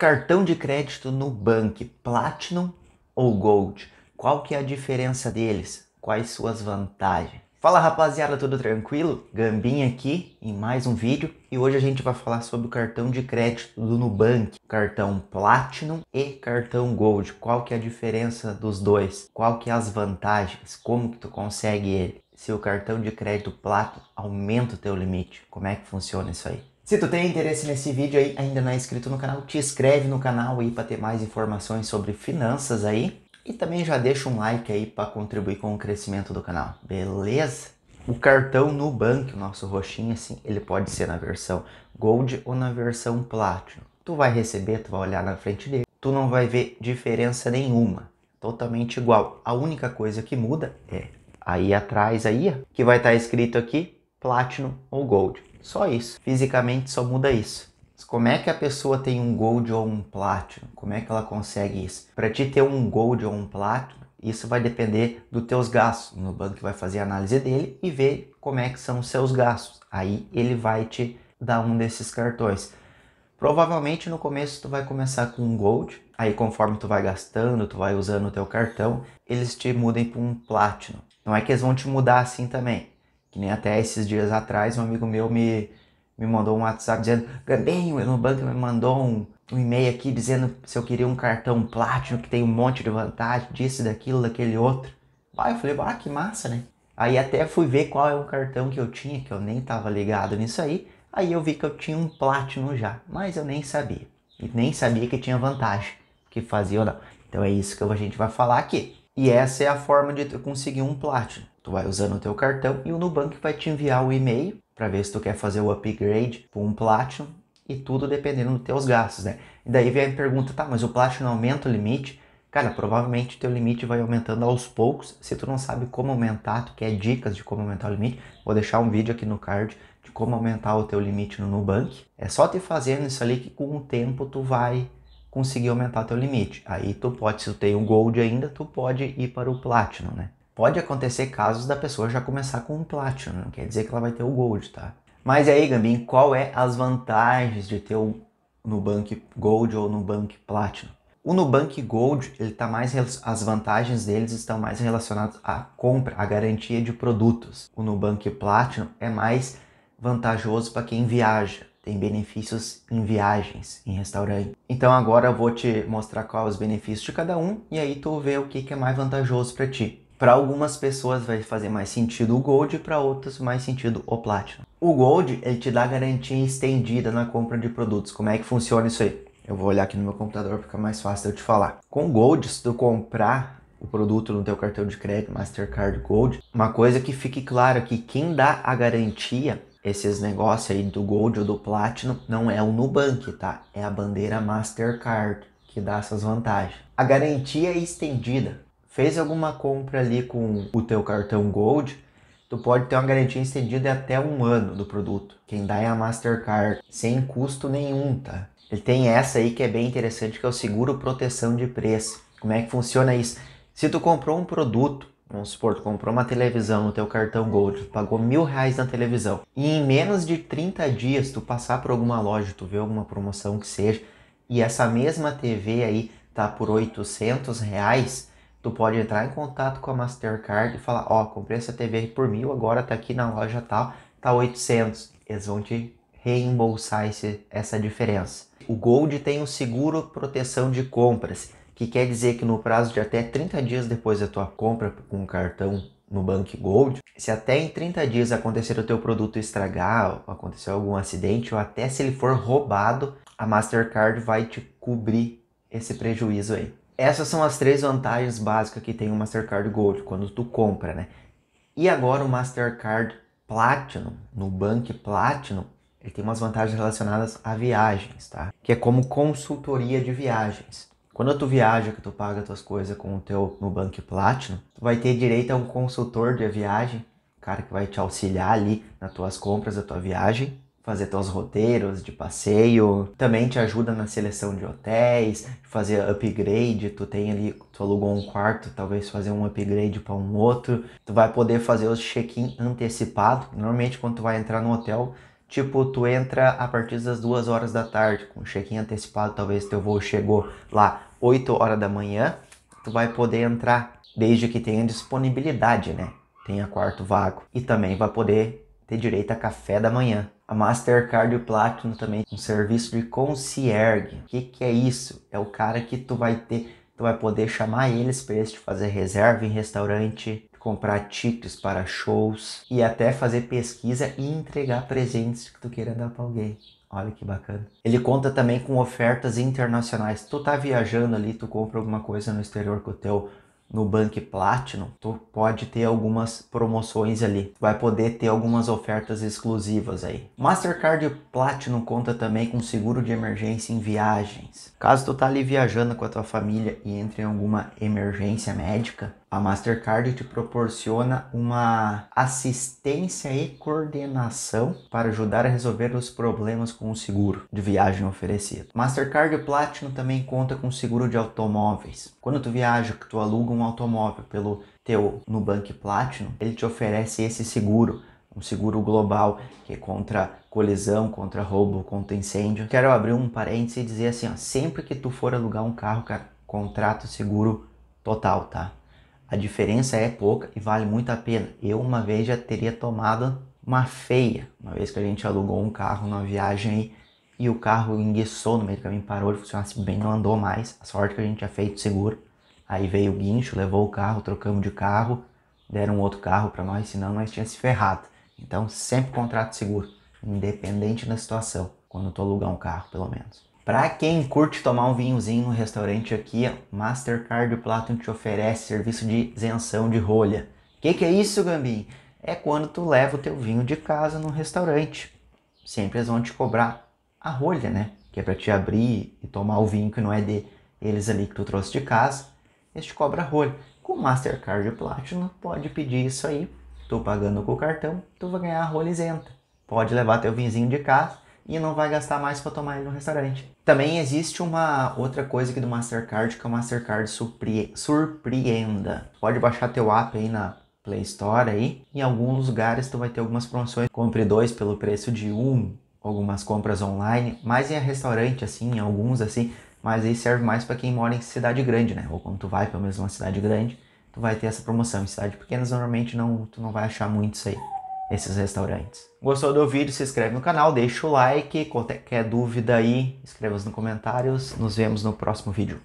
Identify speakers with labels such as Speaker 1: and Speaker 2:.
Speaker 1: Cartão de crédito Nubank, Platinum ou Gold? Qual que é a diferença deles? Quais suas vantagens? Fala rapaziada, tudo tranquilo? Gambinha aqui em mais um vídeo e hoje a gente vai falar sobre o cartão de crédito do Nubank, cartão Platinum e cartão Gold. Qual que é a diferença dos dois? Qual que é as vantagens? Como que tu consegue ele? Se o cartão de crédito Platinum aumenta o teu limite, como é que funciona isso aí? Se tu tem interesse nesse vídeo aí, ainda não é inscrito no canal, te inscreve no canal aí para ter mais informações sobre finanças aí. E também já deixa um like aí para contribuir com o crescimento do canal, beleza? O cartão Nubank, o nosso roxinho assim, ele pode ser na versão Gold ou na versão Platinum. Tu vai receber, tu vai olhar na frente dele, tu não vai ver diferença nenhuma, totalmente igual. A única coisa que muda é aí atrás aí, que vai estar tá escrito aqui Platinum ou Gold. Só isso. Fisicamente só muda isso. Como é que a pessoa tem um Gold ou um Platinum? Como é que ela consegue isso? Para ti ter um Gold ou um Platinum, isso vai depender dos teus gastos. No banco vai fazer a análise dele e ver como é que são os seus gastos. Aí ele vai te dar um desses cartões. Provavelmente no começo tu vai começar com um Gold, aí conforme tu vai gastando, tu vai usando o teu cartão, eles te mudem para um Platinum. Não é que eles vão te mudar assim também. Que nem até esses dias atrás um amigo meu me, me mandou um WhatsApp dizendo Gambinho, no banco me mandou um, um e-mail aqui dizendo se eu queria um cartão Platinum que tem um monte de vantagem, disso, daquilo, daquele outro. Aí eu falei, ah, que massa, né? Aí até fui ver qual é o cartão que eu tinha, que eu nem tava ligado nisso aí. Aí eu vi que eu tinha um Platinum já, mas eu nem sabia. E nem sabia que tinha vantagem, que fazia ou não. Então é isso que a gente vai falar aqui. E essa é a forma de conseguir um Platinum. Tu vai usando o teu cartão e o Nubank vai te enviar o e-mail para ver se tu quer fazer o upgrade para um Platinum e tudo dependendo dos teus gastos, né? E daí vem a pergunta, tá, mas o Platinum aumenta o limite? Cara, provavelmente teu limite vai aumentando aos poucos. Se tu não sabe como aumentar, tu quer dicas de como aumentar o limite, vou deixar um vídeo aqui no card de como aumentar o teu limite no Nubank. É só te fazendo isso ali que com o tempo tu vai conseguir aumentar teu limite. Aí tu pode, se tu tem o Gold ainda, tu pode ir para o Platinum, né? Pode acontecer casos da pessoa já começar com um Platinum, não quer dizer que ela vai ter o Gold, tá? Mas aí, Gambim, qual é as vantagens de ter o Nubank Gold ou Nubank Platinum? O Nubank Gold, ele tá mais as vantagens deles estão mais relacionadas à compra, à garantia de produtos. O Nubank Platinum é mais vantajoso para quem viaja, tem benefícios em viagens, em restaurante. Então agora eu vou te mostrar quais os benefícios de cada um e aí tu vê o que, que é mais vantajoso para ti. Para algumas pessoas vai fazer mais sentido o Gold, para outras mais sentido o Platinum. O Gold ele te dá garantia estendida na compra de produtos. Como é que funciona isso aí? Eu vou olhar aqui no meu computador para ficar mais fácil eu te falar. Com o Gold, se tu comprar o produto no teu cartão de crédito Mastercard Gold, uma coisa que fique claro é que quem dá a garantia esses negócios aí do Gold ou do Platinum não é o Nubank, tá? É a bandeira Mastercard que dá essas vantagens. A garantia é estendida fez alguma compra ali com o teu cartão Gold, tu pode ter uma garantia estendida até um ano do produto. Quem dá é a Mastercard, sem custo nenhum, tá? Ele tem essa aí que é bem interessante, que é o seguro proteção de preço. Como é que funciona isso? Se tu comprou um produto, vamos supor, tu comprou uma televisão no teu cartão Gold, tu pagou mil reais na televisão, e em menos de 30 dias tu passar por alguma loja, tu vê alguma promoção que seja, e essa mesma TV aí tá por 800 reais, tu pode entrar em contato com a Mastercard e falar, ó, oh, comprei essa TV por mil, agora tá aqui na loja tal, tá 800. Eles vão te reembolsar esse, essa diferença. O Gold tem o seguro proteção de compras, que quer dizer que no prazo de até 30 dias depois da tua compra com o cartão no Bank Gold, se até em 30 dias acontecer o teu produto estragar, acontecer algum acidente, ou até se ele for roubado, a Mastercard vai te cobrir esse prejuízo aí. Essas são as três vantagens básicas que tem o Mastercard Gold quando tu compra, né? E agora o Mastercard Platinum, no Bank Platinum, ele tem umas vantagens relacionadas a viagens, tá? Que é como consultoria de viagens. Quando tu viaja, que tu paga tuas coisas com o teu no Bank Platinum, tu vai ter direito a um consultor de viagem, cara que vai te auxiliar ali nas tuas compras da tua viagem fazer teus roteiros de passeio, também te ajuda na seleção de hotéis, fazer upgrade, tu tem ali, tu alugou um quarto, talvez fazer um upgrade para um outro, tu vai poder fazer o check-in antecipado, normalmente quando tu vai entrar no hotel, Tipo, tu entra a partir das duas horas da tarde, com check-in antecipado, talvez teu voo chegou lá 8 horas da manhã, tu vai poder entrar desde que tenha disponibilidade, né? Tenha quarto vago. E também vai poder ter direito a café da manhã. A Mastercard Platinum também um serviço de concierge. O que, que é isso? É o cara que tu vai ter, tu vai poder chamar eles para eles te fazer reserva em restaurante, comprar tickets para shows e até fazer pesquisa e entregar presentes que tu queira dar para alguém. Olha que bacana. Ele conta também com ofertas internacionais. Tu tá viajando ali, tu compra alguma coisa no exterior com o teu Nubank Platinum, tu pode ter algumas promoções ali. Tu vai poder ter algumas ofertas exclusivas aí. Mastercard Platinum conta também com seguro de emergência em viagens. Caso tu tá ali viajando com a tua família e entre em alguma emergência médica, a Mastercard te proporciona uma assistência e coordenação para ajudar a resolver os problemas com o seguro de viagem oferecido. Mastercard Platinum também conta com seguro de automóveis. Quando tu viaja, que tu aluga um automóvel pelo teu Nubank Platinum, ele te oferece esse seguro um seguro global que é contra colisão, contra roubo, contra incêndio. Quero abrir um parênteses e dizer assim, ó, sempre que tu for alugar um carro, cara, contrata o seguro total, tá? A diferença é pouca e vale muito a pena. Eu uma vez já teria tomado uma feia, uma vez que a gente alugou um carro numa viagem aí e o carro enguiçou no meio do caminho, parou, ele funcionasse bem, não andou mais. A sorte que a gente tinha feito seguro. Aí veio o guincho, levou o carro, trocamos de carro, deram um outro carro para nós, senão nós tínhamos se ferrado. Então sempre contrato seguro, independente da situação, quando tu alugar um carro, pelo menos. Para quem curte tomar um vinhozinho no restaurante aqui, Mastercard Platinum te oferece serviço de isenção de rolha. O que, que é isso, Gambim? É quando tu leva o teu vinho de casa no restaurante. Sempre eles vão te cobrar a rolha, né? Que é para te abrir e tomar o vinho que não é de eles ali que tu trouxe de casa. Eles te cobram a rolha. Com Mastercard Platinum, pode pedir isso aí. Tu pagando com o cartão, tu vai ganhar a rolha isenta. Pode levar teu vinhozinho de casa e não vai gastar mais para tomar ele no restaurante. Também existe uma outra coisa aqui do Mastercard que é o Mastercard surpre Surpreenda. Pode baixar teu app aí na Play Store aí. Em alguns lugares tu vai ter algumas promoções. Compre dois pelo preço de um. Algumas compras online, mas em restaurante assim, em alguns assim, mas aí serve mais para quem mora em cidade grande, né? Ou quando tu vai para mesmo uma cidade grande, tu vai ter essa promoção. Em cidade pequenas normalmente não, tu não vai achar muito isso aí esses restaurantes. Gostou do vídeo? Se inscreve no canal, deixa o like, qualquer dúvida aí, escreva nos comentários. Nos vemos no próximo vídeo.